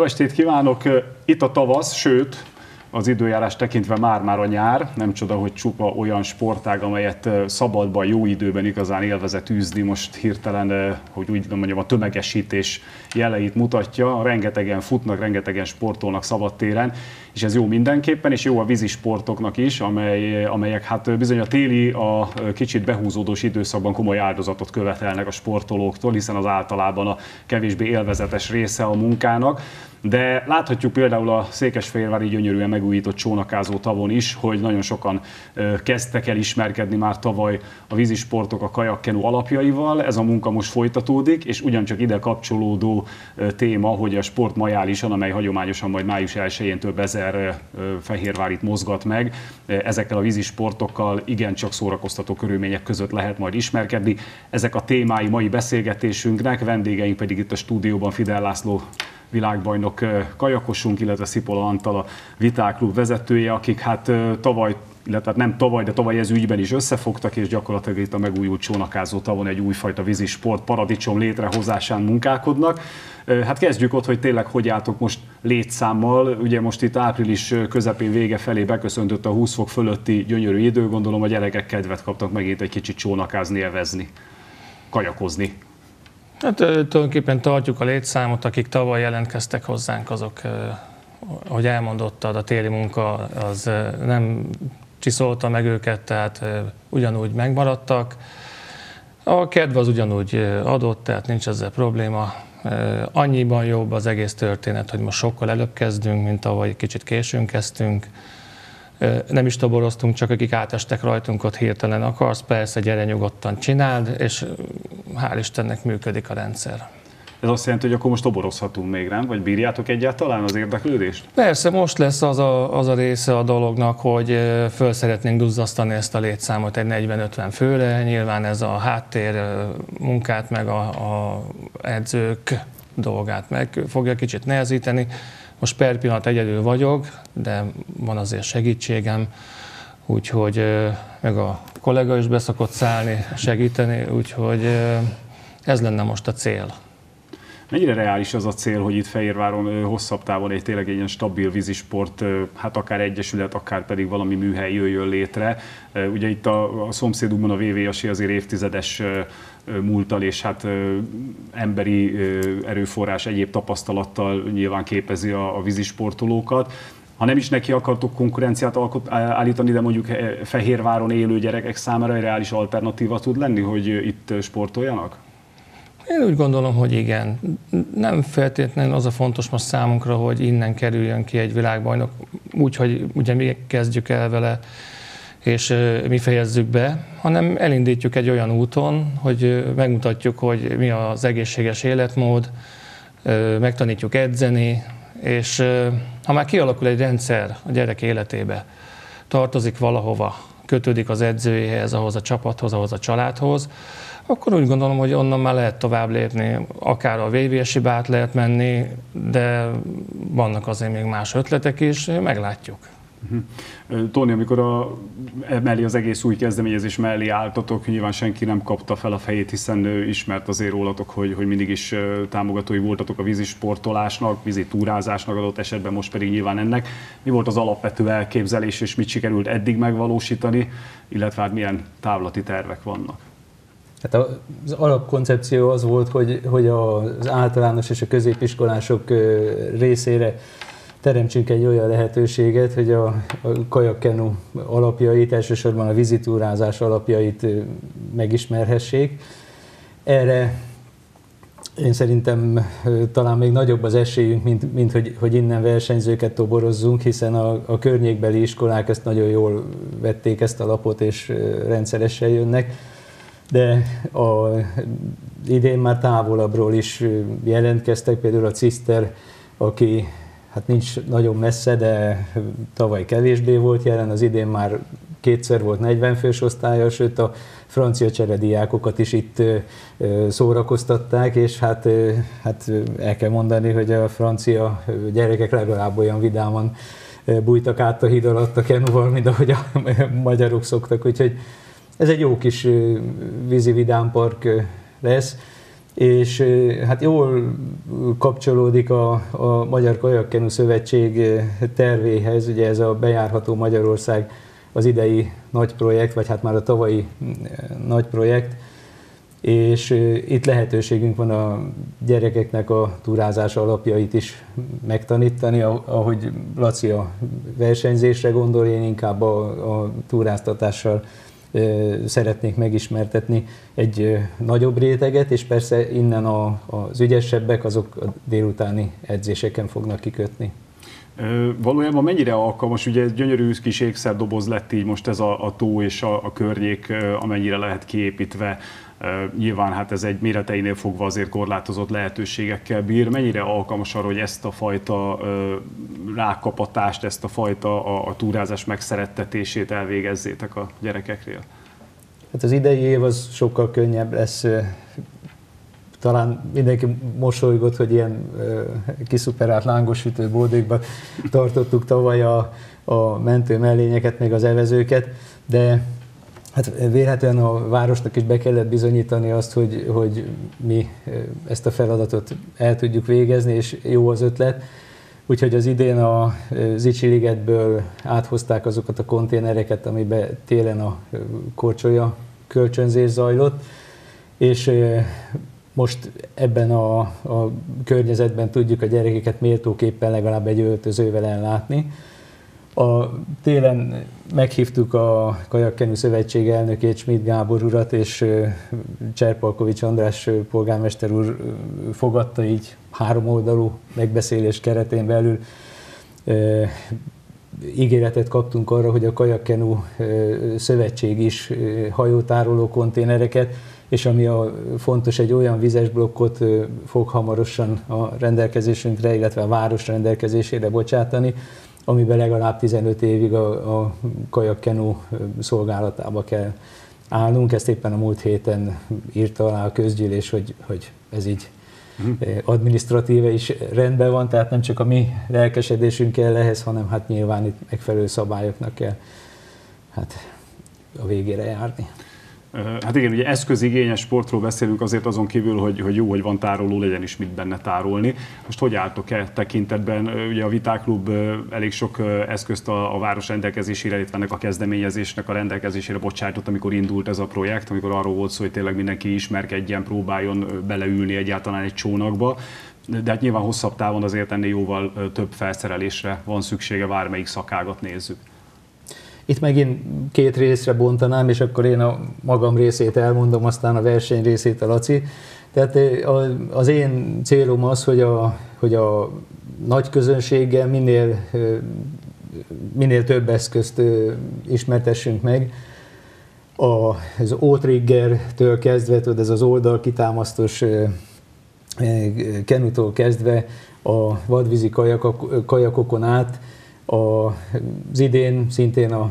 Jó estét kívánok! Itt a tavasz, sőt, az időjárás tekintve már-már a nyár. Nem csoda, hogy csupa olyan sportág, amelyet szabadban, jó időben igazán élvezet űzni, most hirtelen, hogy úgy mondjam, a tömegesítés jeleit mutatja. Rengetegen futnak, rengetegen sportolnak szabadtéren, és ez jó mindenképpen, és jó a vízisportoknak is, amely, amelyek hát bizony a téli, a kicsit behúzódós időszakban komoly áldozatot követelnek a sportolóktól, hiszen az általában a kevésbé élvezetes része a munkának. De láthatjuk például a Székesfehérvári gyönyörűen megújított csónakázó tavon is, hogy nagyon sokan kezdtek el ismerkedni már tavaly a vízisportok a kajakkenu alapjaival. Ez a munka most folytatódik, és ugyancsak ide kapcsolódó téma, hogy a sport majálisan, amely hagyományosan majd május 1-én több ezer fehérvárit mozgat meg, ezekkel a vízisportokkal igencsak szórakoztató körülmények között lehet majd ismerkedni. Ezek a témái mai beszélgetésünknek, vendégeink pedig itt a stúdióban Fidel László világbajnok kajakosunk, illetve Szipola Antal a Vitáklub vezetője, akik hát tavaly illetve hát nem tavaly, de tavaly ez ügyben is összefogtak, és gyakorlatilag itt a megújult csónakázó tavon egy újfajta vízisport paradicsom létrehozásán munkálkodnak. Hát kezdjük ott, hogy tényleg hogy álltok most létszámmal. Ugye most itt április közepén vége felé beköszöntött a 20 fok fölötti gyönyörű idő, gondolom a gyerekek kedvet kaptak megint egy kicsit csónakázni, élvezni, kajakozni. Hát tulajdonképpen tartjuk a létszámot, akik tavaly jelentkeztek hozzánk, azok, ahogy elmondottad, a téli munka az nem csiszolta meg őket, tehát ugyanúgy megmaradtak. A kedv az ugyanúgy adott, tehát nincs ezzel probléma. Annyiban jobb az egész történet, hogy most sokkal előbb kezdünk, mint ahogy kicsit későn kezdtünk nem is toboroztunk, csak akik átestek rajtunk ott hirtelen akarsz, persze gyere nyugodtan csináld, és hál' Istennek működik a rendszer. Ez azt jelenti, hogy akkor most toborozhatunk még, nem? Vagy bírjátok egyáltalán az érdeklődést? Persze, most lesz az a, az a része a dolognak, hogy föl szeretnénk duzzasztani ezt a létszámot egy 40-50 főre. Nyilván ez a háttér munkát, meg a, a edzők dolgát meg fogja kicsit nehezíteni. Most per pillanat egyedül vagyok, de van azért segítségem, úgyhogy meg a kollega is beszokott szállni, segíteni, úgyhogy ez lenne most a cél. Mennyire reális az a cél, hogy itt Fehérváron hosszabb távon egy tényleg egy ilyen stabil vízisport, hát akár egyesület, akár pedig valami műhely jöjjön létre. Ugye itt a, a szomszédunkban a VVS azért évtizedes múltal és hát emberi erőforrás egyéb tapasztalattal nyilván képezi a, a vízisportolókat ha nem is neki akartok konkurenciát alkot, állítani, de mondjuk Fehérváron élő gyerekek számára egy reális alternatíva tud lenni, hogy itt sportoljanak? Én úgy gondolom, hogy igen. Nem feltétlenül az a fontos most számunkra, hogy innen kerüljön ki egy világbajnok, úgyhogy ugye mi kezdjük el vele, és mi fejezzük be, hanem elindítjuk egy olyan úton, hogy megmutatjuk, hogy mi az egészséges életmód, megtanítjuk edzeni, és ha már kialakul egy rendszer a gyerek életébe, tartozik valahova, kötődik az edzőjéhez, ahhoz a csapathoz, ahhoz a családhoz, akkor úgy gondolom, hogy onnan már lehet tovább lépni, akár a VVS-i át lehet menni, de vannak azért még más ötletek is, meglátjuk. Uh-huh. Tóni, amikor a, mellé az egész új kezdeményezés mellé álltatok, nyilván senki nem kapta fel a fejét, hiszen ismert azért rólatok, hogy, hogy mindig is támogatói voltatok a vízisportolásnak, vízi túrázásnak adott esetben, most pedig nyilván ennek. Mi volt az alapvető elképzelés, és mit sikerült eddig megvalósítani, illetve hát milyen távlati tervek vannak? Hát az alapkoncepció az volt, hogy, hogy az általános és a középiskolások részére teremtsünk egy olyan lehetőséget, hogy a, a kajakkenu alapjait, elsősorban a vizitúrázás alapjait megismerhessék. Erre én szerintem talán még nagyobb az esélyünk, mint, mint hogy, hogy innen versenyzőket toborozzunk, hiszen a, a környékbeli iskolák ezt nagyon jól vették ezt a lapot, és rendszeresen jönnek de a, idén már távolabbról is jelentkeztek, például a Ciszter, aki hát nincs nagyon messze, de tavaly kevésbé volt jelen, az idén már kétszer volt 40 fős osztálya, sőt a francia cserediákokat is itt szórakoztatták, és hát, hát el kell mondani, hogy a francia gyerekek legalább olyan vidáman bújtak át a híd alatt a kenuval, mint ahogy a magyarok szoktak, úgyhogy ez egy jó kis vízi vidámpark lesz, és hát jól kapcsolódik a, a Magyar Kajakkenu Szövetség tervéhez, ugye ez a bejárható Magyarország az idei nagy projekt, vagy hát már a tavalyi nagy projekt, és itt lehetőségünk van a gyerekeknek a túrázás alapjait is megtanítani, ahogy Laci a versenyzésre gondol, én inkább a, a túráztatással szeretnék megismertetni egy nagyobb réteget, és persze innen a, az ügyesebbek azok a délutáni edzéseken fognak kikötni. Valójában mennyire alkalmas, ugye ez gyönyörű kis ékszerdoboz lett így most ez a, a tó és a, a környék, amennyire lehet kiépítve. Nyilván hát ez egy méreteinél fogva azért korlátozott lehetőségekkel bír. Mennyire alkalmas arra, hogy ezt a fajta rákapatást, ezt a fajta a, a túrázás megszerettetését elvégezzétek a gyerekeknél? Hát az idei év az sokkal könnyebb lesz. Talán mindenki mosolygott, hogy ilyen kiszuperált lángosütő bódékban tartottuk tavaly a, a mentő mellényeket, meg az evezőket, de Hát vélhetően a városnak is be kellett bizonyítani azt, hogy, hogy mi ezt a feladatot el tudjuk végezni, és jó az ötlet. Úgyhogy az idén a Zicsi ligetből áthozták azokat a konténereket, amiben télen a korcsolya kölcsönzés zajlott, és most ebben a, a környezetben tudjuk a gyerekeket méltóképpen legalább egy öltözővel ellátni. A télen meghívtuk a Kajakkenu Szövetség elnökét, Schmidt Gábor urat, és Cserpalkovics András polgármester úr fogadta így három oldalú megbeszélés keretén belül. Ígéretet kaptunk arra, hogy a Kajakkenu Szövetség is hajótároló konténereket, és ami a fontos, egy olyan vizes blokkot fog hamarosan a rendelkezésünkre, illetve a város rendelkezésére bocsátani, amiben legalább 15 évig a, a kajakkenu szolgálatába kell állnunk. Ezt éppen a múlt héten írta alá a közgyűlés, hogy, hogy ez így uh-huh. administratíve is rendben van, tehát nem csak a mi lelkesedésünk kell ehhez, hanem hát nyilván itt megfelelő szabályoknak kell hát a végére járni. Hát igen, ugye eszközigényes sportról beszélünk azért azon kívül, hogy, hogy jó, hogy van tároló, legyen is mit benne tárolni. Most hogy álltok-e tekintetben? Ugye a Vitáklub elég sok eszközt a, a város rendelkezésére, illetve ennek a kezdeményezésnek a rendelkezésére bocsájtott, amikor indult ez a projekt, amikor arról volt szó, hogy tényleg mindenki ismerkedjen, próbáljon beleülni egyáltalán egy csónakba de hát nyilván hosszabb távon azért ennél jóval több felszerelésre van szüksége, bármelyik szakágat nézzük. Itt megint két részre bontanám, és akkor én a magam részét elmondom, aztán a verseny részét a Laci. Tehát az én célom az, hogy a, hogy a nagy közönséggel minél, minél több eszközt ismertessünk meg. Az O-trigger-től kezdve, tudod, ez az oldal kitámasztós kenutól kezdve a vadvízi kajak, kajakokon át, az idén szintén a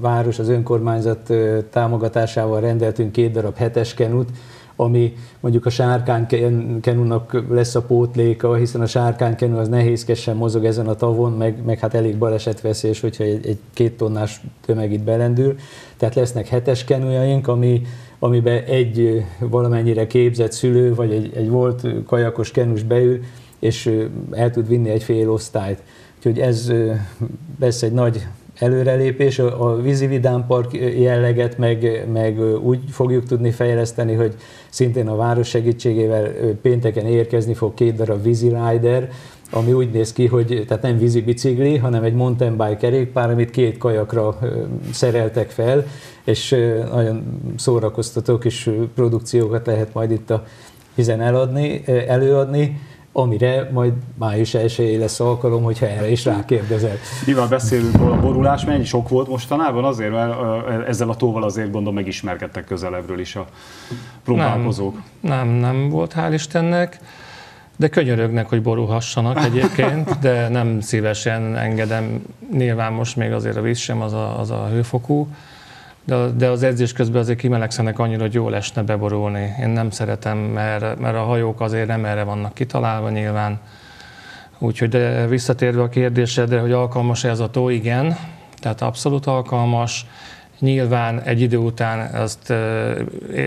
város, az önkormányzat támogatásával rendeltünk két darab hetes kenut, ami mondjuk a sárkány kenunak lesz a pótléka, hiszen a sárkány az nehézkesen mozog ezen a tavon, meg, meg hát elég balesetveszélyes, hogyha egy, egy két tonnás tömeg itt belendül. Tehát lesznek hetes kenujaink, ami, amiben egy valamennyire képzett szülő, vagy egy, egy volt kajakos kenus beül, és el tud vinni egy fél osztályt. Úgyhogy ez lesz egy nagy előrelépés, a vízi vidámpark jelleget meg, meg úgy fogjuk tudni fejleszteni, hogy szintén a város segítségével pénteken érkezni fog két darab vízi rider, ami úgy néz ki, hogy tehát nem vízi bicikli, hanem egy mountain bike kerékpár, amit két kajakra szereltek fel, és nagyon szórakoztató kis produkciókat lehet majd itt a vizen eladni, előadni amire majd május 1 lesz alkalom, hogyha erre is rákérdezel. Nyilván beszélünk róla, a borulás mennyi sok volt mostanában azért, mert ezzel a tóval azért gondolom megismerkedtek közelebbről is a próbálkozók. Nem, nem, nem volt, hál' Istennek, de könyörögnek, hogy borulhassanak egyébként, de nem szívesen engedem, nyilván most még azért a víz sem az a, az a hőfokú, de, de az edzés közben azért kimelegszenek annyira, hogy jól esne beborulni. Én nem szeretem, mert, mert a hajók azért nem erre vannak kitalálva nyilván. Úgyhogy de visszatérve a kérdésedre, hogy alkalmas-e ez a tó, igen, tehát abszolút alkalmas. Nyilván egy idő után ezt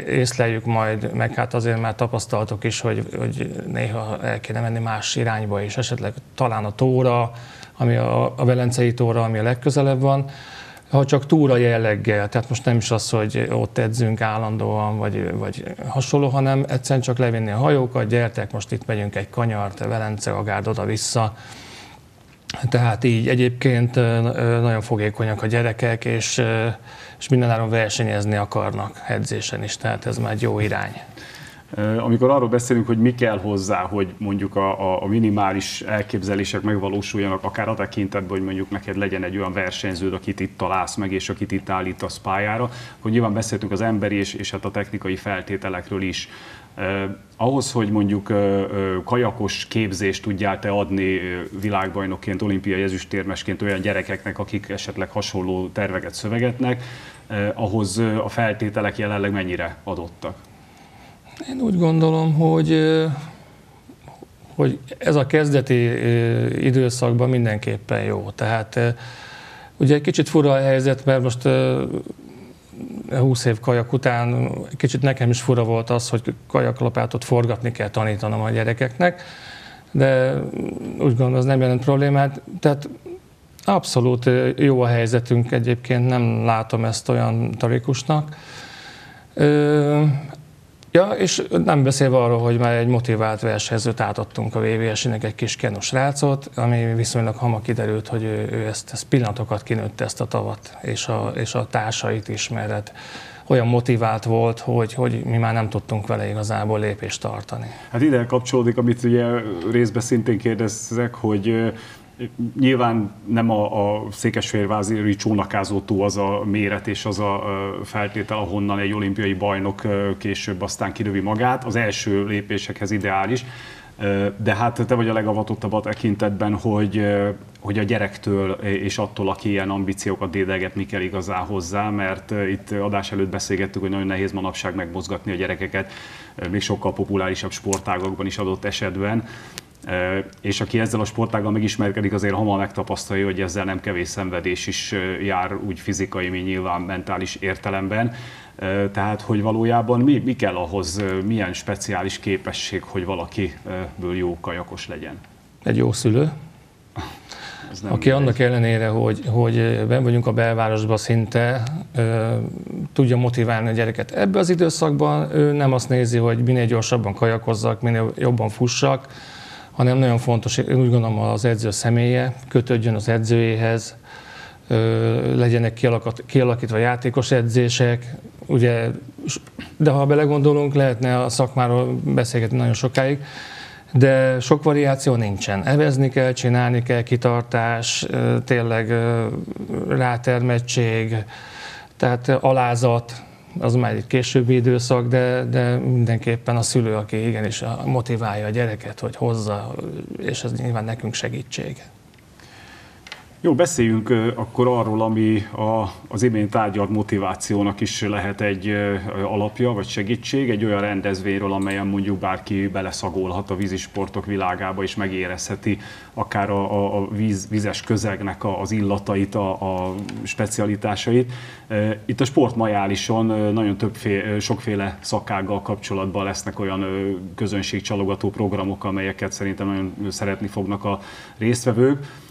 észleljük majd, meg hát azért már tapasztaltok is, hogy, hogy néha el kéne menni más irányba is, esetleg talán a tóra, ami a, a Velencei tóra, ami a legközelebb van, ha csak túra jelleggel, tehát most nem is az, hogy ott edzünk állandóan, vagy, vagy hasonló, hanem egyszerűen csak levinni a hajókat, gyertek, most itt megyünk egy kanyart, Velence, Agárd oda-vissza, tehát így egyébként nagyon fogékonyak a gyerekek, és, és mindenáron versenyezni akarnak edzésen is, tehát ez már egy jó irány. Amikor arról beszélünk, hogy mi kell hozzá, hogy mondjuk a, a minimális elképzelések megvalósuljanak, akár a tekintetben, hogy mondjuk neked legyen egy olyan versenyződ, akit itt találsz meg, és akit itt állítasz pályára, hogy nyilván beszéltünk az emberi és, és hát a technikai feltételekről is. Eh, ahhoz, hogy mondjuk eh, kajakos képzést tudjál te adni világbajnokként, olimpiai ezüstérmesként olyan gyerekeknek, akik esetleg hasonló terveket szövegetnek, eh, ahhoz a feltételek jelenleg mennyire adottak? Én úgy gondolom, hogy hogy ez a kezdeti időszakban mindenképpen jó. Tehát ugye egy kicsit fura a helyzet, mert most 20 év kajak után kicsit nekem is fura volt az, hogy kajaklapátot forgatni kell tanítanom a gyerekeknek, de úgy gondolom, az nem jelent problémát. Tehát abszolút jó a helyzetünk egyébként, nem látom ezt olyan tarikusnak. Ja, és nem beszélve arról, hogy már egy motivált versenyzőt átadtunk a VVS-nek, egy kis kenus rácot, ami viszonylag hamar kiderült, hogy ő, ő ezt, ezt pillanatokat kinőtte ezt a tavat, és a, és a társait is, mert olyan motivált volt, hogy, hogy mi már nem tudtunk vele igazából lépést tartani. Hát ide kapcsolódik, amit ugye részben szintén kérdeztek, hogy Nyilván nem a, a székesfehérvári csónakázó tó az a méret és az a feltétel, ahonnan egy olimpiai bajnok később aztán kirövi magát. Az első lépésekhez ideális. De hát te vagy a legavatottabb a tekintetben, hogy, hogy a gyerektől és attól, aki ilyen ambíciókat dédelget, mi kell igazán hozzá, mert itt adás előtt beszélgettük, hogy nagyon nehéz manapság megmozgatni a gyerekeket, még sokkal populárisabb sportágokban is adott esetben és aki ezzel a sportággal megismerkedik, azért hamar megtapasztalja, hogy ezzel nem kevés szenvedés is jár úgy fizikai, mint nyilván mentális értelemben. Tehát, hogy valójában mi, mi kell ahhoz, milyen speciális képesség, hogy valakiből jó kajakos legyen? Egy jó szülő, aki mindegy. annak ellenére, hogy, hogy ben vagyunk a belvárosban szinte, ö, tudja motiválni a gyereket. Ebbe az időszakban ő nem azt nézi, hogy minél gyorsabban kajakozzak, minél jobban fussak, hanem nagyon fontos, úgy gondolom az edző személye, kötődjön az edzőjéhez, legyenek kialakítva játékos edzések, ugye, de ha belegondolunk, lehetne a szakmáról beszélgetni nagyon sokáig, de sok variáció nincsen. Evezni kell, csinálni kell, kitartás, tényleg rátermettség, tehát alázat, az már egy későbbi időszak, de, de mindenképpen a szülő, aki igenis motiválja a gyereket, hogy hozza, és ez nyilván nekünk segítség. Jó, beszéljünk akkor arról, ami a, az imént tárgyalt motivációnak is lehet egy alapja vagy segítség, egy olyan rendezvényről, amelyen mondjuk bárki beleszagolhat a vízisportok világába, és megérezheti akár a, a, a víz, vízes közegnek az illatait, a, a specialitásait. Itt a sportmajálison nagyon többféle, sokféle szakággal kapcsolatban lesznek olyan közönségcsalogató programok, amelyeket szerintem nagyon szeretni fognak a résztvevők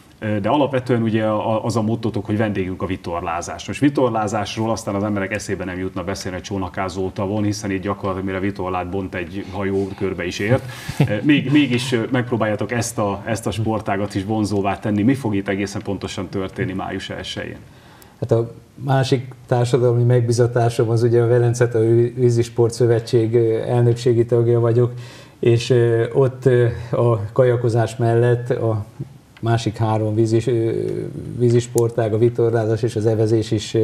de alapvetően ugye az a mottotok, hogy vendégünk a vitorlázás. Most vitorlázásról aztán az emberek eszébe nem jutna beszélni egy csónakázó tavon, hiszen itt gyakorlatilag mire vitorlát bont egy hajó körbe is ért. Még, mégis megpróbáljátok ezt a, ezt a sportágat is vonzóvá tenni. Mi fog itt egészen pontosan történni május 1-én? Hát a másik társadalmi megbizatásom az ugye a Velencet, a Vízisport Szövetség elnökségi tagja vagyok, és ott a kajakozás mellett a másik három vízis, vízisportág, a vitorlázás és az evezés is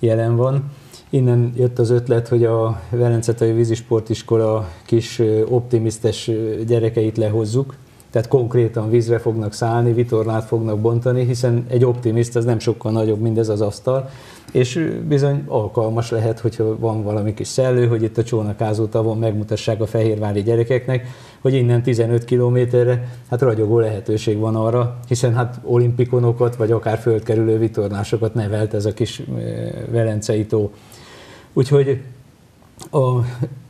jelen van. Innen jött az ötlet, hogy a Velencetai Vízisportiskola kis optimisztes gyerekeit lehozzuk, tehát konkrétan vízre fognak szállni, vitorlát fognak bontani, hiszen egy optimiszt az nem sokkal nagyobb, mint ez az asztal, és bizony alkalmas lehet, hogyha van valami kis szellő, hogy itt a csónakázó tavon megmutassák a fehérvári gyerekeknek, hogy innen 15 kilométerre hát ragyogó lehetőség van arra, hiszen hát olimpikonokat, vagy akár földkerülő vitorlásokat nevelt ez a kis Velencei tó. Úgyhogy a,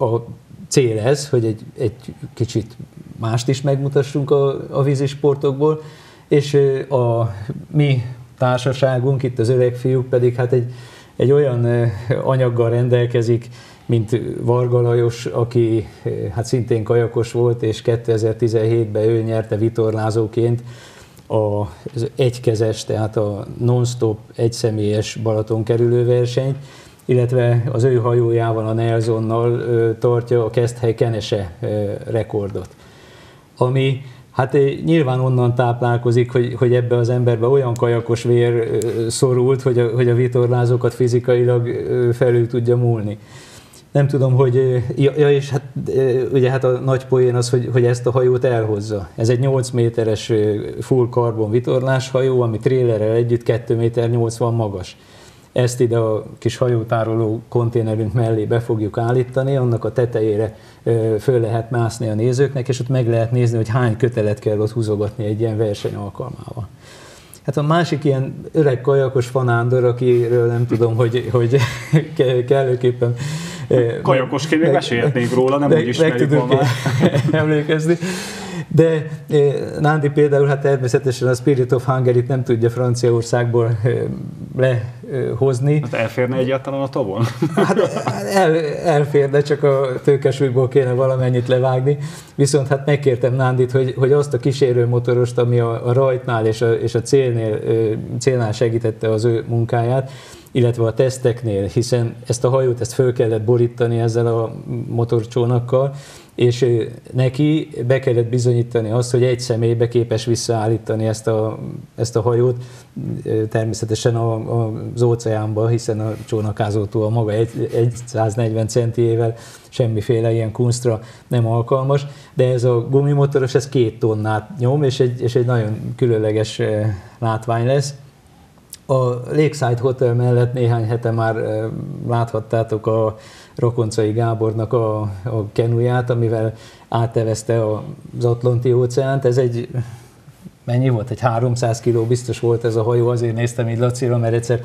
a cél ez, hogy egy, egy kicsit mást is megmutassunk a, a vízisportokból, és a mi társaságunk, itt az öreg fiúk pedig hát egy, egy olyan anyaggal rendelkezik, mint Varga Lajos, aki hát szintén kajakos volt, és 2017-ben ő nyerte vitorlázóként az egykezes, tehát a non-stop egyszemélyes Balaton kerülő versenyt, illetve az ő hajójával, a Nelsonnal tartja a Keszthely Kenese rekordot. Ami Hát nyilván onnan táplálkozik, hogy, hogy ebbe az emberbe olyan kajakos vér szorult, hogy a, hogy a vitorlázókat fizikailag felül tudja múlni. Nem tudom, hogy, ja, és hát ugye hát a nagy poén az, hogy, hogy ezt a hajót elhozza. Ez egy 8 méteres full carbon vitorlás hajó, ami trélerrel együtt 2 méter 80 magas ezt ide a kis hajótároló konténerünk mellé be fogjuk állítani, annak a tetejére föl lehet mászni a nézőknek, és ott meg lehet nézni, hogy hány kötelet kell ott húzogatni egy ilyen verseny alkalmával. Hát a másik ilyen öreg kajakos fanándor, akiről nem tudom, hogy, hogy kellőképpen Kajakosként mesélhetnénk róla, nem úgy ismerjük meg már. emlékezni. De Nándi például hát természetesen a Spirit of Hungary-t nem tudja Franciaországból eh, lehozni. Hát elférne egyáltalán a tavon? Hát el, elférne, csak a tőkesúlyból kéne valamennyit levágni. Viszont hát megkértem Nándit, hogy, hogy azt a kísérő motorost, ami a, a rajtnál és a, és a célnél, célnál segítette az ő munkáját, illetve a teszteknél, hiszen ezt a hajót ezt föl kellett borítani ezzel a motorcsónakkal, és neki be kellett bizonyítani azt, hogy egy személybe képes visszaállítani ezt a, ezt a hajót, természetesen a, a, az óceánba, hiszen a csónakázótó a maga egy, 140 centiével semmiféle ilyen kunstra nem alkalmas, de ez a gumimotoros, ez két tonnát nyom, és egy, és egy nagyon különleges látvány lesz. A Lakeside Hotel mellett néhány hete már láthattátok a Rokoncai Gábornak a, a kenuját, amivel átevezte az Atlanti óceánt. Ez egy mennyi volt? Egy 300 kiló biztos volt ez a hajó, azért néztem így Lacira, mert egyszer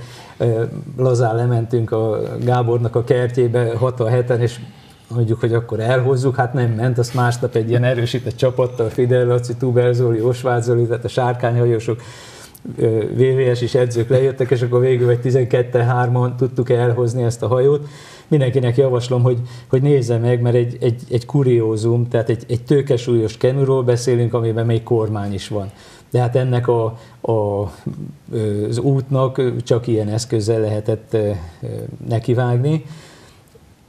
lazán lementünk a Gábornak a kertjébe 67-en, és mondjuk, hogy akkor elhozzuk, hát nem ment, azt másnap egy ilyen erősített csapattal, Fidel Laci, Tuber Zoli, Osváth Zoli, tehát a sárkányhajósok, VVS is edzők lejöttek, és akkor végül egy 12-3-on tudtuk elhozni ezt a hajót mindenkinek javaslom, hogy, hogy nézze meg, mert egy, egy, egy kuriózum, tehát egy, egy tőkesúlyos kenúról beszélünk, amiben még kormány is van. De hát ennek a, a, az útnak csak ilyen eszközzel lehetett nekivágni.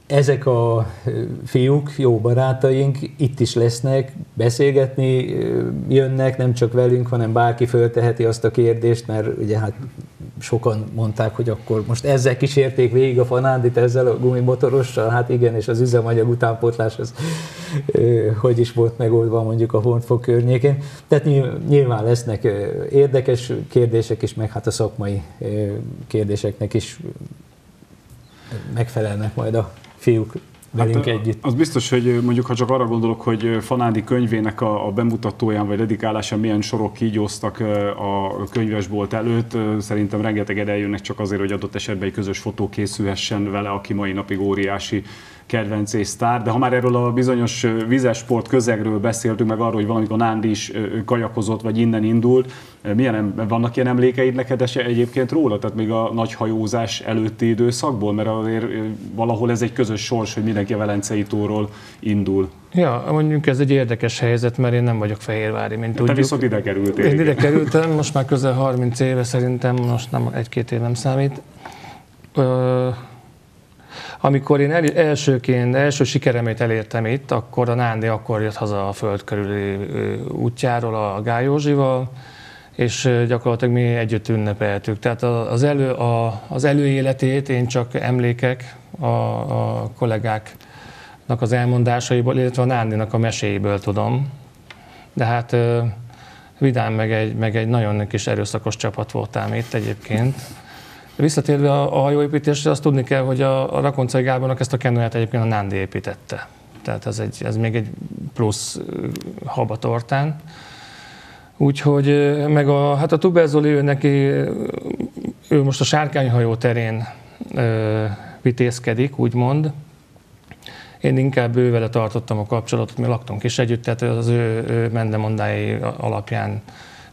Ezek a fiúk, jó barátaink itt is lesznek, beszélgetni jönnek, nem csak velünk, hanem bárki fölteheti azt a kérdést, mert ugye hát sokan mondták, hogy akkor most ezzel kísérték végig a fanándit, ezzel a gumimotorossal, hát igen, és az üzemanyag utánpótlás az hogy is volt megoldva mondjuk a Hornfok környékén. Tehát nyilván lesznek érdekes kérdések is, meg hát a szakmai kérdéseknek is megfelelnek majd a fiúk velünk hát, együtt. Az biztos, hogy mondjuk ha csak arra gondolok, hogy Fanádi könyvének a, a bemutatóján vagy dedikálásán milyen sorok kígyóztak a könyvesbolt előtt, szerintem rengeteg eljönnek csak azért, hogy adott esetben egy közös fotó készülhessen vele, aki mai napig óriási kedvenc és sztár, de ha már erről a bizonyos vizesport közegről beszéltünk, meg arról, hogy valamikor Nándi is kajakozott, vagy innen indult, milyen, vannak ilyen emlékeid neked egyébként róla, tehát még a nagy hajózás előtti időszakból, mert azért valahol ez egy közös sors, hogy mindenki a Velencei tóról indul. Ja, mondjuk ez egy érdekes helyzet, mert én nem vagyok fehérvári, mint Te tudjuk. viszont ide kerültél. Én ide kerültem, most már közel 30 éve szerintem, most nem egy-két év nem számít. Ö, amikor én el, elsőként, első sikeremét elértem itt, akkor a Nándi akkor jött haza a föld körüli útjáról a Gályózsival, és gyakorlatilag mi együtt ünnepeltük. Tehát az, elő, a, az előéletét én csak emlékek a, a kollégáknak az elmondásaiból, illetve a Nándinak a meséiből tudom. De hát vidám meg egy, meg egy nagyon kis erőszakos csapat voltál itt egyébként. Visszatérve a, a hajóépítésre, azt tudni kell, hogy a, a Rakoncai Gábornak ezt a kenőját egyébként a Nándi építette. Tehát ez, egy, ez még egy plusz haba tortán. Úgyhogy meg a, hát a Tuberzoli, ő neki, ő most a sárkányhajó terén ö, vitézkedik, úgymond. Én inkább ővele tartottam a kapcsolatot, mi laktunk is együtt, tehát az ő, ő mendemondái alapján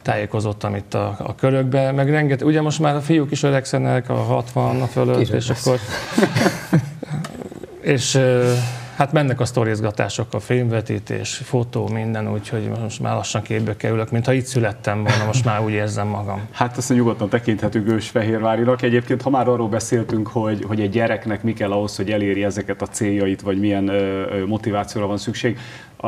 tájékozottam itt a, a körökbe, meg rengeteg, ugye most már a fiúk is öregszenek, a 60 a fölött, Kire és lesz. akkor és hát mennek a sztorizgatások, a filmvetítés, fotó, minden, úgyhogy most már lassan képbe kerülök, mintha itt születtem volna, most már úgy érzem magam. Hát azt nyugodtan tekinthetünk ős Fehérvárinak. Egyébként, ha már arról beszéltünk, hogy, hogy egy gyereknek mi kell ahhoz, hogy eléri ezeket a céljait, vagy milyen ö, motivációra van szükség,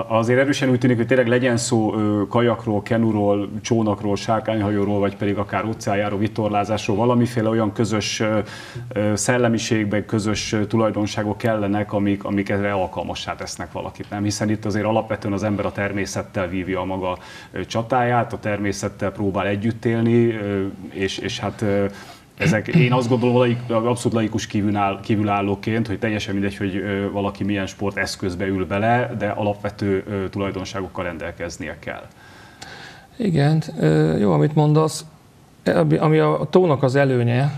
azért erősen úgy tűnik, hogy tényleg legyen szó kajakról, kenuról, csónakról, sárkányhajóról, vagy pedig akár óceánjáró vitorlázásról, valamiféle olyan közös szellemiségben, közös tulajdonságok kellenek, amik, amik erre alkalmassá tesznek valakit. Nem? Hiszen itt azért alapvetően az ember a természettel vívja a maga csatáját, a természettel próbál együtt élni, és, és hát ezek, én azt gondolom, abszolút laikus kívüláll, kívülállóként, hogy teljesen mindegy, hogy valaki milyen sport eszközbe ül bele, de alapvető tulajdonságokkal rendelkeznie kell. Igen, jó, amit mondasz. Ami a tónak az előnye,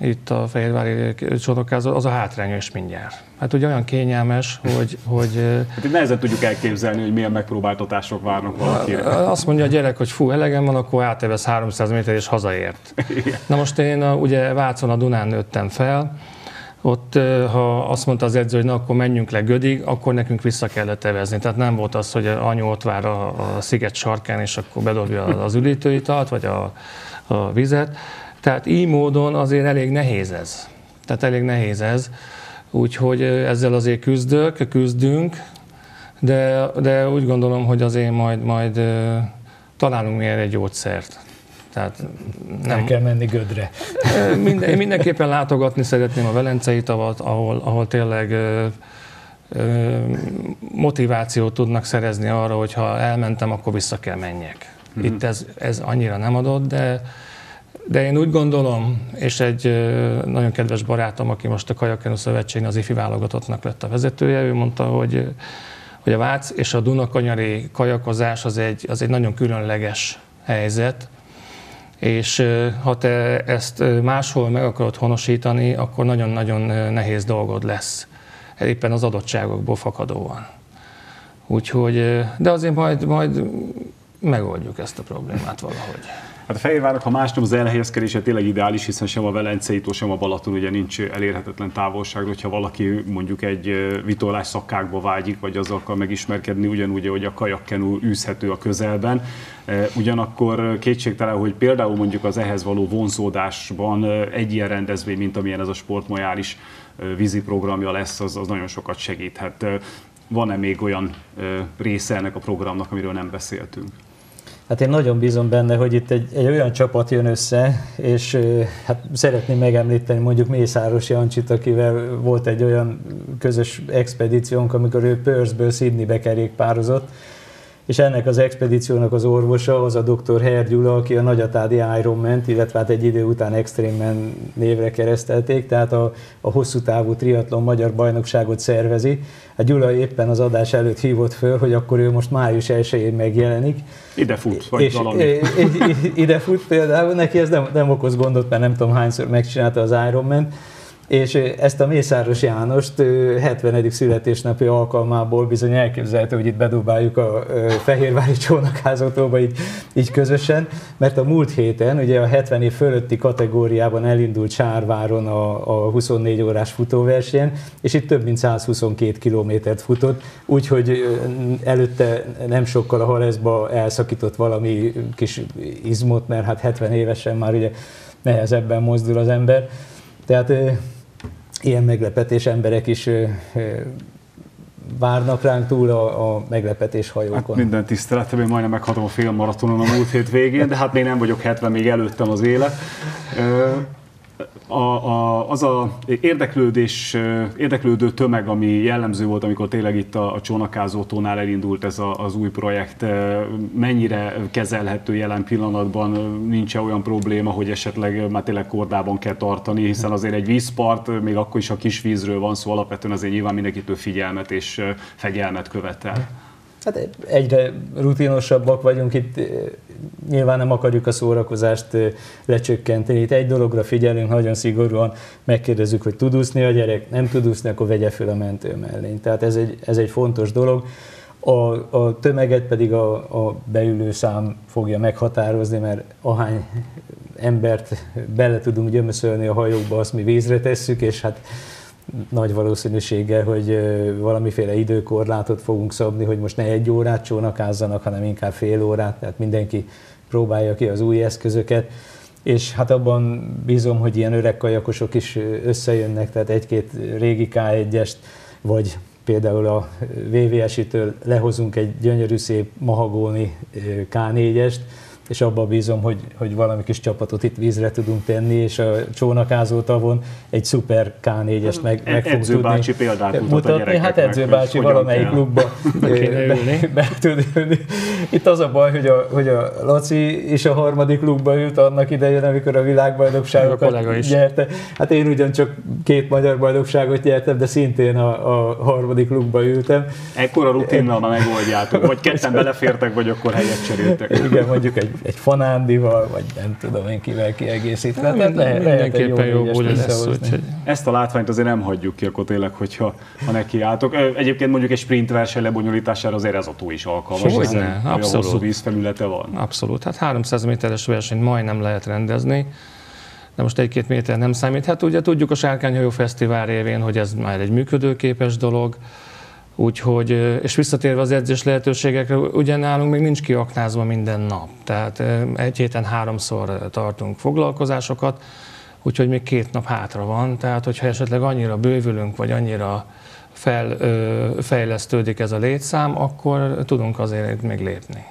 itt a Fehérvári csodokázó, az a hátránya is mindjárt. Hát ugye olyan kényelmes, hogy... hogy hát itt nehezen tudjuk elképzelni, hogy milyen megpróbáltatások várnak valakire. Azt mondja a gyerek, hogy fú, elegem van, akkor átevesz 300 méter és hazaért. Igen. Na most én a, ugye Vácon a Dunán nőttem fel, ott, ha azt mondta az edző, hogy na, akkor menjünk le Gödig, akkor nekünk vissza kellett evezni. Tehát nem volt az, hogy anyu ott vár a, a sziget sarkán, és akkor bedobja az üdítőitalt, vagy a, a vizet, tehát így módon azért elég nehéz ez. Tehát elég nehéz ez. Úgyhogy ezzel azért küzdök, küzdünk, de, de úgy gondolom, hogy azért majd, majd találunk mi erre egy gyógyszert. Tehát nem, El kell menni Gödre. Minden, én mindenképpen látogatni szeretném a Velencei tavat, ahol, ahol tényleg motivációt tudnak szerezni arra, hogy ha elmentem, akkor vissza kell menjek. Mm-hmm. Itt ez, ez annyira nem adott, de de én úgy gondolom, és egy nagyon kedves barátom, aki most a Kajakenu Szövetség az IFI válogatottnak lett a vezetője, ő mondta, hogy, hogy a Vác és a Dunakanyari kajakozás az egy, az egy nagyon különleges helyzet, és ha te ezt máshol meg akarod honosítani, akkor nagyon-nagyon nehéz dolgod lesz, éppen az adottságokból fakadóan. Úgyhogy, de azért majd, majd megoldjuk ezt a problémát valahogy. Hát a Fehérvárnak, ha más nem, az elhelyezkedése tényleg ideális, hiszen sem a Velenceitól, sem a Balaton ugye nincs elérhetetlen távolságra, hogyha valaki mondjuk egy vitorlás szakákba vágyik, vagy azzal akar megismerkedni, ugyanúgy, hogy a kajakkenu űzhető a közelben. Ugyanakkor kétségtelen, hogy például mondjuk az ehhez való vonzódásban egy ilyen rendezvény, mint amilyen ez a sportmajális vízi programja lesz, az, az nagyon sokat segíthet. Van-e még olyan része ennek a programnak, amiről nem beszéltünk? Hát én nagyon bízom benne, hogy itt egy, egy olyan csapat jön össze, és hát szeretném megemlíteni mondjuk Mészáros Jancsit, akivel volt egy olyan közös expedíciónk, amikor ő Perthből Sydneybe kerékpározott, és ennek az expedíciónak az orvosa az a dr. Herr Gyula, aki a Nagyatádi Ironman, illetve hát egy idő után Extreme névre keresztelték, tehát a, a hosszú távú triatlon magyar bajnokságot szervezi. A Gyula éppen az adás előtt hívott föl, hogy akkor ő most május 1-én megjelenik. Ide fut, vagy és, valami. Ide fut például, neki ez nem, nem okoz gondot, mert nem tudom hányszor megcsinálta az Ironman és ezt a Mészáros Jánost 70. születésnapi alkalmából bizony elképzelhető, hogy itt bedobáljuk a Fehérvári csónakházautóba így, így közösen, mert a múlt héten ugye a 70 év fölötti kategóriában elindult Sárváron a, a 24 órás futóverseny, és itt több mint 122 kilométert futott, úgyhogy előtte nem sokkal a Haleszba elszakított valami kis izmot, mert hát 70 évesen már ugye nehezebben mozdul az ember. Tehát ilyen meglepetés emberek is várnak ránk túl a, a meglepetés hajókon. Hát minden tiszteletem, én majdnem meghatom a maratonon a múlt hét végén, de hát még nem vagyok 70, még előttem az élet. A, a, az a érdeklődés, érdeklődő tömeg, ami jellemző volt, amikor tényleg itt a, a csónakázótónál elindult ez a, az új projekt, mennyire kezelhető jelen pillanatban, nincs -e olyan probléma, hogy esetleg már tényleg kordában kell tartani, hiszen azért egy vízpart, még akkor is a kis vízről van szó, alapvetően azért nyilván mindenkitől figyelmet és fegyelmet követel. Hát egyre rutinosabbak vagyunk itt, nyilván nem akarjuk a szórakozást lecsökkenteni. Itt egy dologra figyelünk nagyon szigorúan, megkérdezzük, hogy tud úszni a gyerek, nem tud úszni, akkor vegye föl a mentő mellé. Tehát ez egy, ez egy fontos dolog. A, a tömeget pedig a, a beülő szám fogja meghatározni, mert ahány embert bele tudunk gyömöszölni a hajókba, azt mi vízre tesszük, és hát nagy valószínűséggel, hogy valamiféle időkorlátot fogunk szabni, hogy most ne egy órát csónakázzanak, hanem inkább fél órát, tehát mindenki próbálja ki az új eszközöket, és hát abban bízom, hogy ilyen öreg kajakosok is összejönnek, tehát egy-két régi K1-est, vagy például a VVS-től lehozunk egy gyönyörű szép mahagóni K4-est, és abban bízom, hogy, hogy valami kis csapatot itt vízre tudunk tenni, és a csónakázó tavon egy szuper K4-est meg, meg fogunk tudni bácsi példát mutat mutatni. A hát Edző bácsi valamelyik klubba be, be, be, tud ülni. Itt az a baj, hogy a, hogy a Laci is a harmadik klubba ült annak idején, amikor a világbajnokságokat nyerte. Hát én ugyancsak két magyar bajnokságot nyertem, de szintén a, a harmadik klubba ültem. Ekkora rutinnal már megoldjátok, vagy ketten belefértek, vagy akkor helyet cseréltek. Igen, mondjuk egy egy fanándival, vagy nem tudom én kivel kiegészítve. Hát, Tehát lehet, mindenképpen jó buli lesz. Úgyhogy... Ezt a látványt azért nem hagyjuk ki, akkor tényleg, hogyha ha nekiálltok. Egyébként mondjuk egy sprint verseny lebonyolítására azért ez a tó is alkalmas. Hogyne, abszolút. hosszú vízfelülete van. Abszolút. Hát 300 méteres versenyt majdnem lehet rendezni de most egy-két méter nem számít. Hát ugye tudjuk a Sárkányhajó Fesztivál révén, hogy ez már egy működőképes dolog, Úgyhogy, és visszatérve az edzés lehetőségekre, ugye nálunk még nincs kiaknázva minden nap. Tehát egy héten háromszor tartunk foglalkozásokat, úgyhogy még két nap hátra van. Tehát, hogyha esetleg annyira bővülünk, vagy annyira fel, fejlesztődik ez a létszám, akkor tudunk azért még lépni.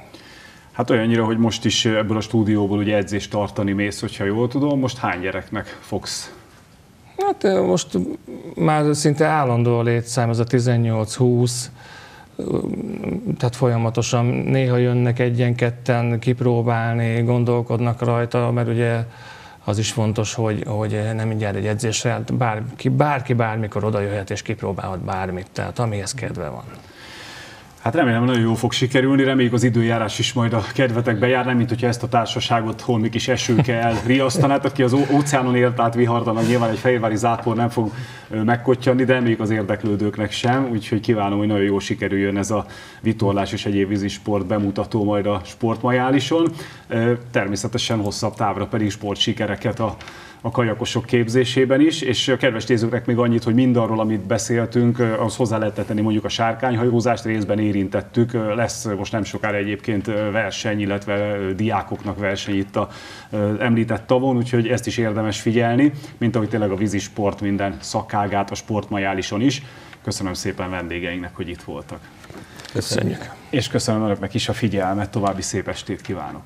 Hát olyannyira, hogy most is ebből a stúdióból ugye edzést tartani mész, hogyha jól tudom. Most hány gyereknek fogsz Hát most már szinte állandó a létszám, ez a 18-20, tehát folyamatosan néha jönnek egyen-ketten kipróbálni, gondolkodnak rajta, mert ugye az is fontos, hogy, hogy nem mindjárt egy edzésre, hát bárki, bárki bármikor oda jöhet és kipróbálhat bármit, tehát amihez kedve van. Hát remélem, nagyon jó fog sikerülni, reméljük az időjárás is majd a kedvetekbe nem mint hogyha ezt a társaságot holmik is esőkkel riasztanátok, aki az óceánon élt át vihartanak, nyilván egy fehérvári zápor nem fog megkottyanni, de reméljük az érdeklődőknek sem, úgyhogy kívánom, hogy nagyon jó sikerüljön ez a vitorlás és egyéb vízisport bemutató majd a sportmajálison. Természetesen hosszabb távra pedig sportsikereket a a kajakosok képzésében is, és a kedves nézőknek még annyit, hogy mindarról, amit beszéltünk, az hozzá lehet tenni mondjuk a sárkányhajózást, részben érintettük, lesz most nem sokára egyébként verseny, illetve diákoknak verseny itt a említett tavon, úgyhogy ezt is érdemes figyelni, mint ahogy tényleg a vízisport minden szakágát a sportmajálison is. Köszönöm szépen vendégeinknek, hogy itt voltak. Köszönjük. És köszönöm önöknek is a figyelmet, további szép estét kívánok.